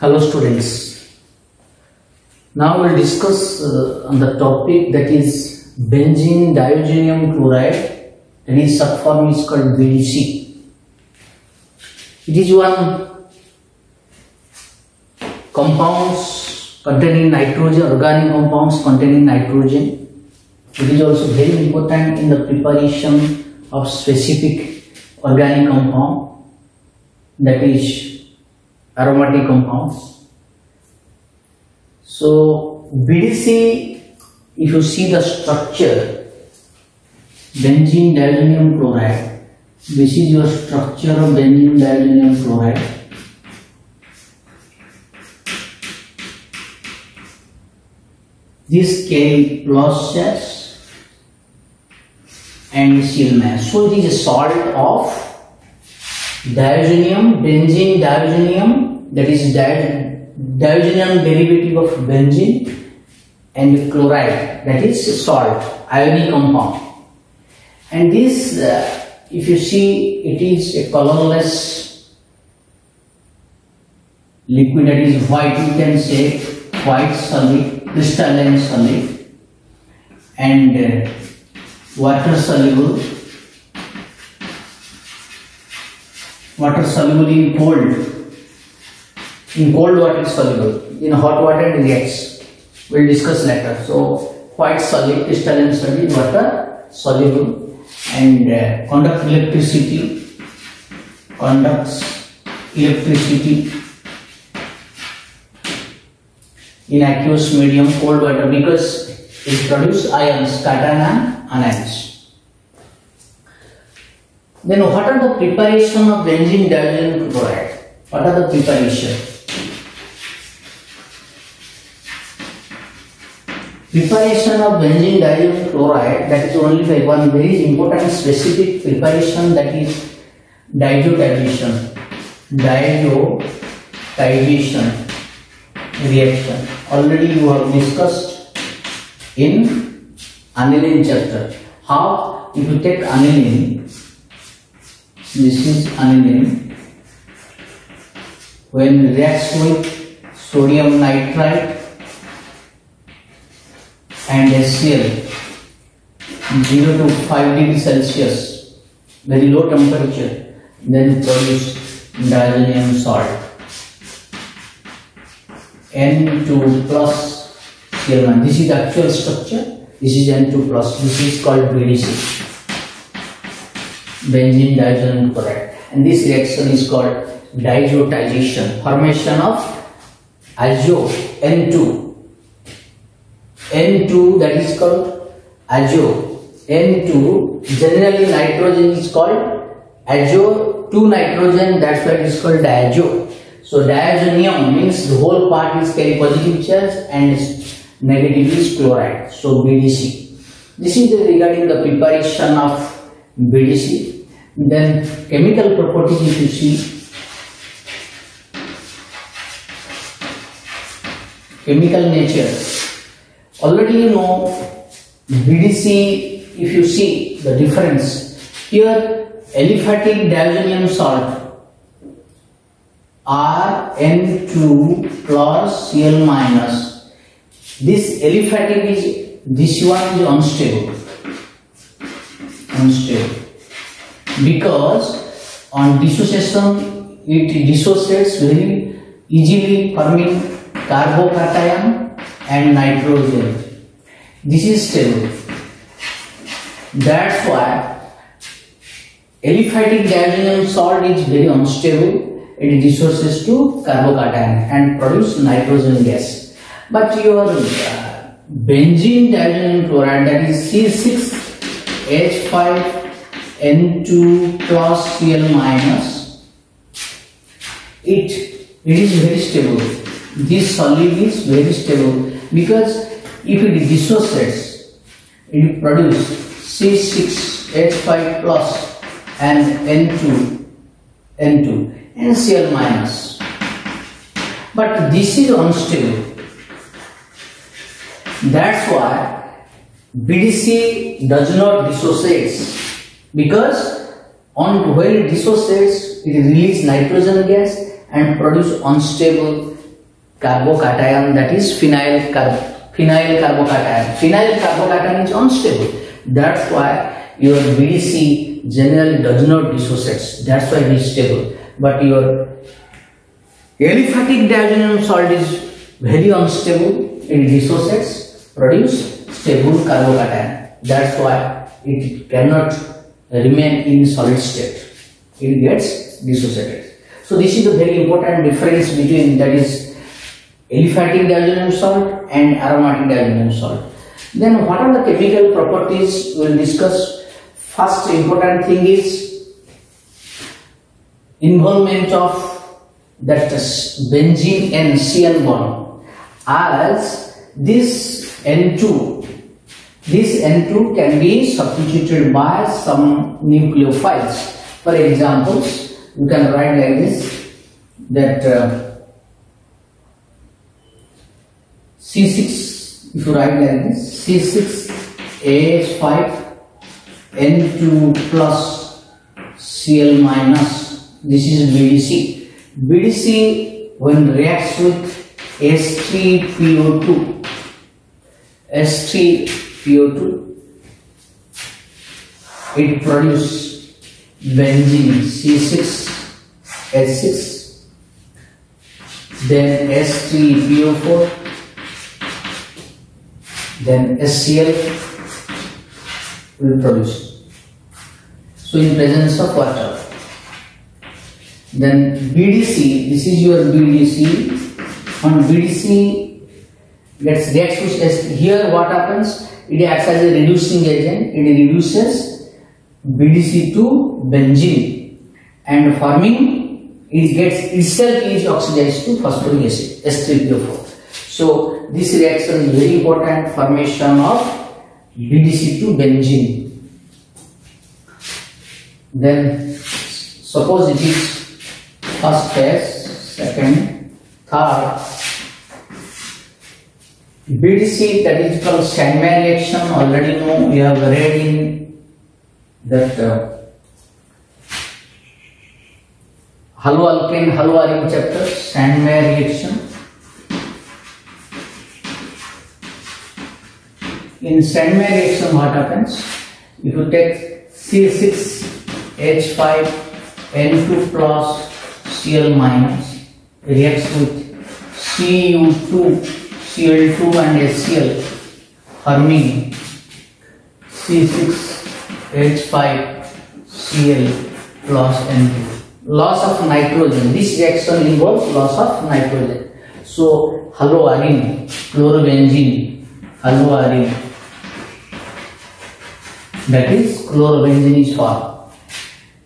Hello students. Now we'll discuss uh, on the topic that is benzene diazonium chloride that is short form is called BDC. It is one compounds containing nitrogen, organic compounds containing nitrogen. It is also very important in the preparation of specific organic compound that is aromatic compounds. So BDC, if you see the structure, benzene diazonium chloride, this is your structure of benzene diazonium chloride. This carry plus charge and Cl mass. So it is a salt of diazonium, benzene diazonium, that is di- diazonium derivative of benzene and chloride, that is salt, ionic compound. And this, uh, if you see, it is a colorless liquid that is white, you can say white solid, crystalline solid, and uh, water soluble water soluble in cold? In cold water is soluble? In hot water it reacts. We'll discuss later. So quite solid crystalline solid water soluble. And uh, conduct electricity. Conducts electricity. In aqueous medium cold water because it produces ions cation and anions then what are the preparation of benzene diazonium chloride? What are the preparation? Preparation of benzene diazonium chloride that is only by one very important specific preparation that is diazotization. Diazotization reaction. Already you have discussed in aniline chapter. How if you take aniline this is aniline when reacts with sodium nitrite and HCl 0 to 5 degree Celsius very low temperature then produce diazonium salt. N2 plus Cl1 this is the actual structure. This is N2 plus. This is called BDC benzene diazonium chloride and this reaction is called diazotization formation of azo N2 N2 that is called azo N2 generally nitrogen is called azo 2 nitrogen. That's why it is called diazo so diazonium means the whole part is carry positive charge and negative is chloride. So BDC this is regarding the preparation of BDC then chemical properties if you see chemical nature. Already you know BDC if you see the difference here aliphatic diazonium salt Rn2 plus Cl minus. This aliphatic is this one is unstable. Unstable because on dissociation it dissociates very easily forming carbocation and nitrogen. This is stable. That's why aliphatic diazonium salt is very unstable. It dissociates to carbocation and produce nitrogen gas. But your uh, benzene diazonium chloride that is C6H5 N2 plus Cl minus. It it is very stable. This solid is very stable because if it dissociates it produces C6H5 plus and N2 N2 and Cl minus. But this is unstable. That's why BDC does not dissociate because on when it dissociates it releases nitrogen gas and produce unstable carbocation that is phenyl carb phenyl carbocation. Phenyl carbocation is unstable. That's why your BDC generally does not dissociate. That's why it is stable. But your aliphatic diazoxide salt is very unstable. It dissociates, produce stable carbocation. That's why it cannot remain in solid state. It gets dissociated. So this is a very important difference between that is aliphatic diazoxide salt and aromatic diazoxide salt. Then what are the chemical properties we will discuss. First important thing is involvement of that benzene and CN bond as this N2 this N2 can be substituted by some nucleophiles. For examples, you can write like this that uh, C6 if you write like this C6 AH5 N2 plus Cl minus this is BDC. BDC when reacts with S3PO2 S3PO2 it produces benzene C6H6 then S3PO4 then SCl will produce. So in presence of water. Then BDC, this is your BDC. On BDC gets reacts with S. Here what happens? It acts as a reducing agent. It reduces BDC to benzene and forming it gets itself is oxidized to phosphoric acid S3PO4. So this reaction is very important formation of BDC to benzene. Then suppose it is first phase, second, third. BDC that is called Sandmeyer reaction already know we have read in that uh, haloalkane haloarene chapter Sandmeyer reaction. In Sandmeyer reaction what happens? If you take C6H5 N2 plus Cl minus reacts with Cu2 Cl2 and HCl forming C6H5 Cl plus N2. Loss of nitrogen. This reaction involves loss of nitrogen. So haloarene, chlorobenzene, haloarene. That is chlorobenzene is formed.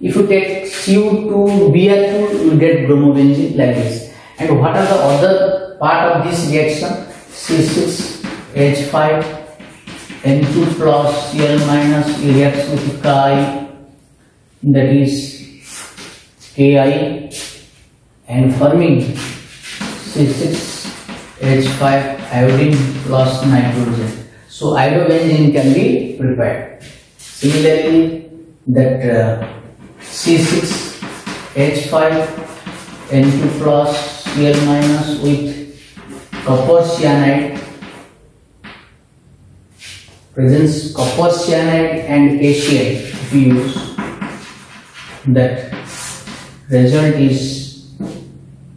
If you take Cu2 Br2, you get bromobenzene like this. And what are the other part of this reaction? C6H5 N2 plus Cl minus reacts with Ki that is Ki and forming C6H5 iodine plus nitrogen. So iodobenzene can be prepared. Similarly, that uh, C6H5 N2 plus Cl minus with copper cyanide presents copper cyanide and HCl if we use that. Result is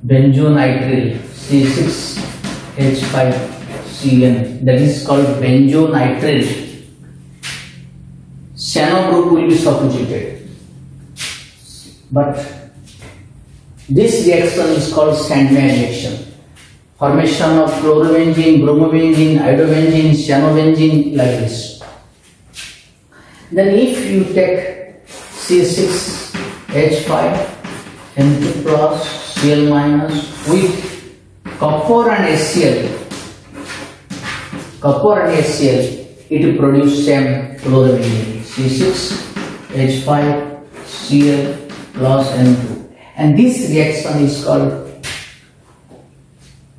benzonitrile C6H5Cn that is called benzonitrile cyano group will be substituted but this reaction is called Sandmeyer reaction formation of chlorobenzene, bromobenzene, iodobenzene, cyanobenzene like this. Then if you take C6H5 N2 plus Cl minus with copper and HCl, copper and HCl, it will produce same chlorobenzene C6H5 Cl plus N2 and this reaction is called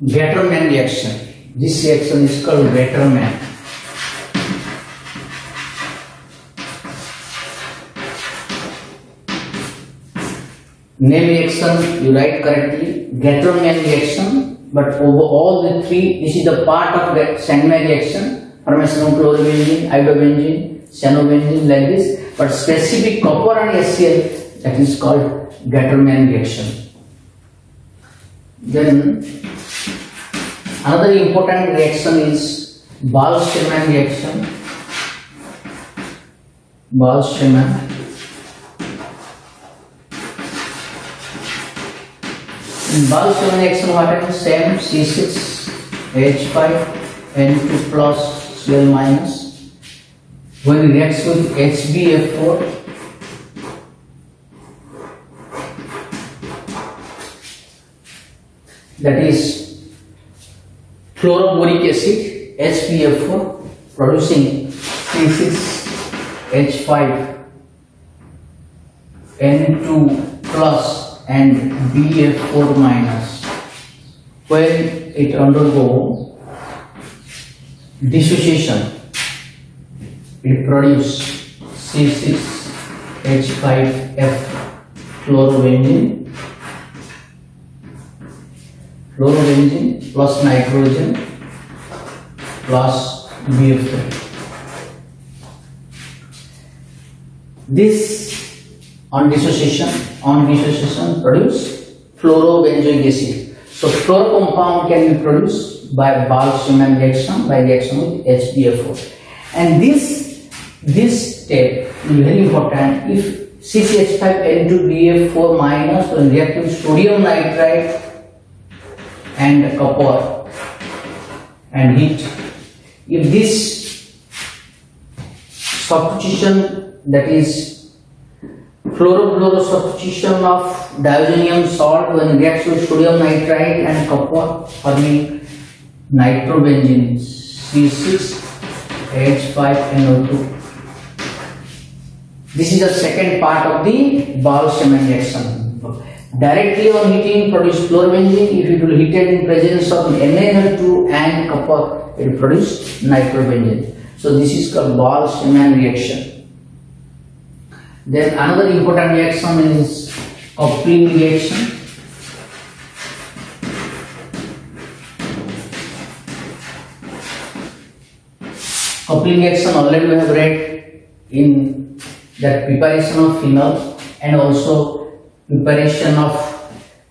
Gattermann reaction this reaction is called Gattermann name reaction you write correctly Gattermann reaction but overall the three this is the part of Sandmeyer reaction formation of chlorobenzene iodobenzene cyanobenzene like this but specific copper and HCl that is called Gattermann reaction then another important reaction is Balz-Schiemann reaction. Balz-Schiemann. In Balz-Schiemann reaction, what happens? Same C6H5 N2 plus Cl minus. When it reacts with HbF4, that is fluoroboric acid HbF4 producing C6H5 N2 plus and BF4 minus. When it undergo dissociation it produce C6H5F fluorobenzene fluorobenzene plus nitrogen plus BF3 this on dissociation on dissociation produce fluorobenzoic acid so fluoro compound can be produced by Balz-Schiemann reaction by reaction with HbF4 and this this step is very important. If CCH5N2BF4 minus when react with sodium nitrite and copper and heat if this substitution that is fluorofluoro substitution of diazonium salt when reacts with sodium nitrite and copper forming nitrobenzene C6H5NO2. This is the second part of the Balz-Schiemann reaction. Directly on heating produce fluorobenzene. If it will heated in presence of NaNO2 and copper, it will produce nitrobenzene. So this is called Balz-Schiemann reaction. Then another important reaction is coupling reaction. Coupling reaction already we have read in that preparation of phenol and also preparation of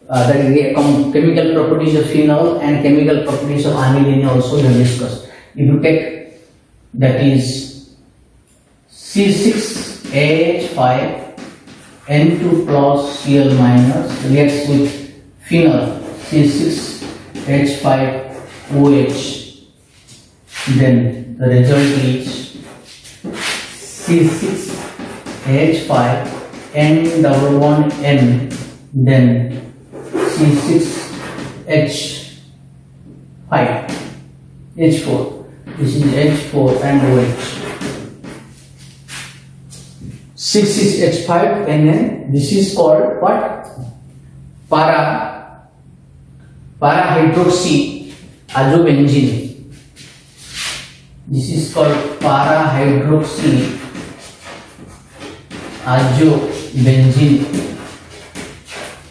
uh, the chemical properties of phenol and chemical properties of aniline also we have discussed. If you take that is C6 H5 N2 plus Cl minus reacts with phenol C6 H5 OH then the result is C6 H5 N double one N then C6 H5 H4 this is H4 and oh 6 is h5 and then this is called what? Para para hydroxy azobenzene. This is called para hydroxy azobenzene.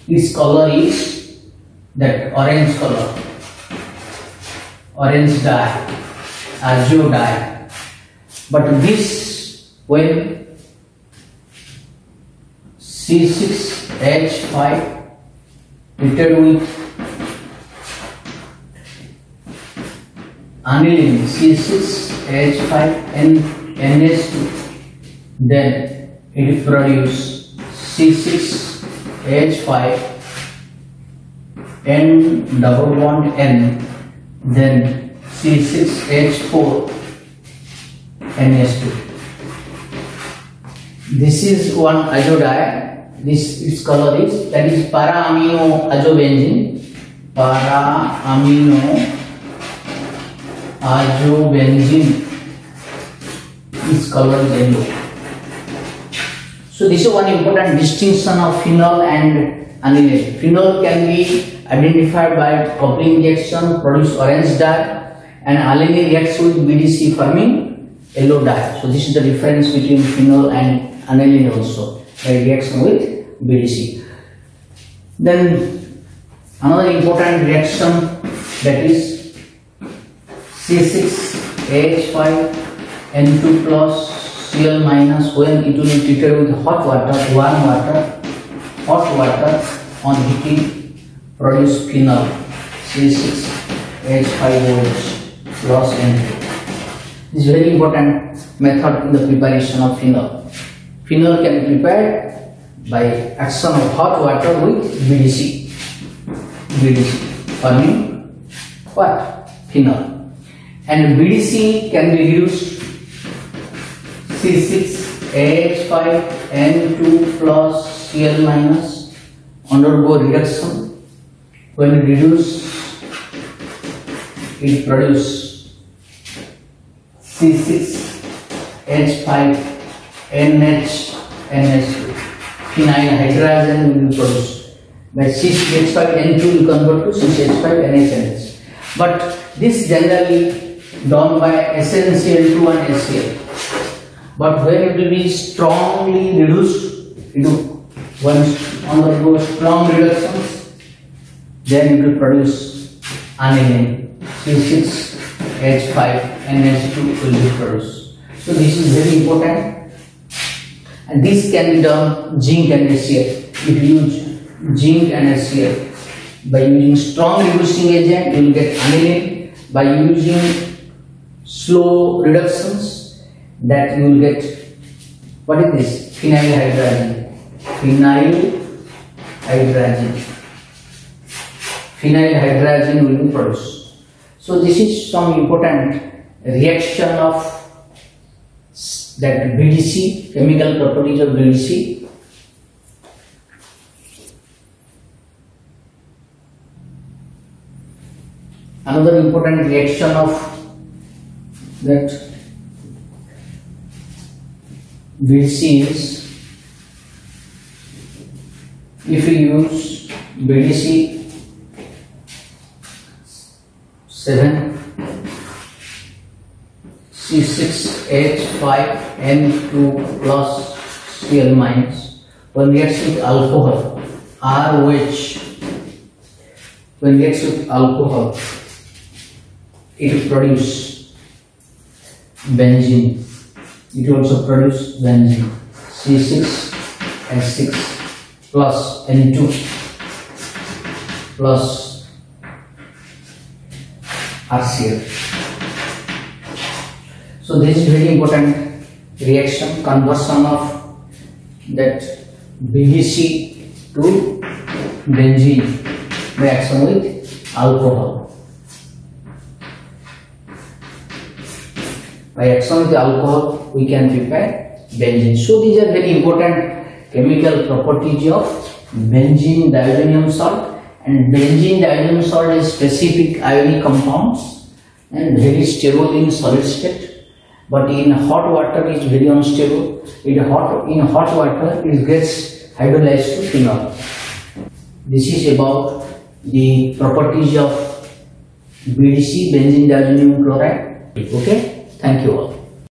Its color is that orange color, orange dye, azo dye. But this when C6H5 heated with aniline C6H5 and NS2, then it produce C6H5 N double bond N then C6H4 NS2 this is one azodide this its color is that is para amino azobenzene para amino azobenzene its color is yellow so this is one important distinction of phenol and aniline phenol can be identified by coupling reaction produce orange dye and aniline reacts with bdc forming yellow dye. So this is the difference between phenol and aniline also. By reaction with BDC. Then another important reaction that is C6H5 N2 plus Cl minus when it will be treated with hot water, warm water, hot water on heating produce phenol C6H5OH plus N2. This is very important method in the preparation of phenol. Phenol can be prepared by action of hot water with BDC. BDC forming what? Phenol. And BDC can be used C6H5N2 plus Cl minus undergo reduction. When it reduce, it produce C6H5NH NH2 phenyl hydrazine will be produced. By C6H5N2 will convert to C6H5NH but this generally done by SnCl2 and HCl but when it will be strongly reduced will once undergo strong reductions then it will produce aniline C6H5NH2 will be produced so this is very important and this can be done zinc and HCl. If you use zinc and HCl by using strong reducing agent you will get aniline. By using slow reductions that you will get what is this? Phenyl hydrazine. Phenyl hydrazine. Phenyl hydrazine will be produced. So this is some important reaction of that BDC, chemical properties of BDC. Another important reaction of that BDC is if we use BDC 7 C6H5N2 plus Cl minus when reacts with alcohol. ROH when reacts with alcohol. It produce benzene it also produce benzene C6H6 plus N2 plus RCl so this is very important reaction conversion of that BDC to benzene reaction with alcohol. By action with alcohol we can prepare benzene. So these are very important chemical properties of benzene diazonium salt and benzene diazonium salt is specific ionic compounds and very stable in solid state but in hot water is very unstable. In hot in hot water it gets hydrolyzed to phenol. This is about the properties of BDC benzene diazonium chloride. Okay, thank you all.